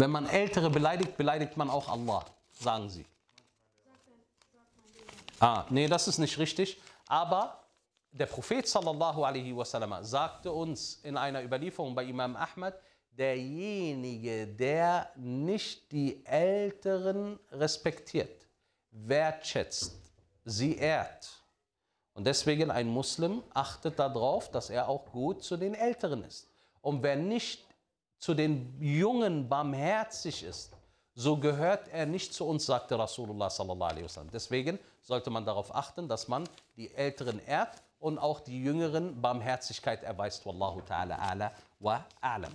Wenn man Ältere beleidigt, beleidigt man auch Allah, sagen sie. Ah, nee, das ist nicht richtig. Aber der Prophet sallallahu alaihi wasallam sagte uns in einer Überlieferung bei Imam Ahmad, derjenige, der nicht die Älteren respektiert, wertschätzt, sie ehrt. Und deswegen ein Muslim achtet darauf, dass er auch gut zu den Älteren ist. Und wer nicht zu den Jungen barmherzig ist, so gehört er nicht zu uns, sagte Rasulullah sallallahu alaihi wasallam. Deswegen sollte man darauf achten, dass man die Älteren ehrt und auch die Jüngeren Barmherzigkeit erweist. Wallahu ta'ala ala wa alam.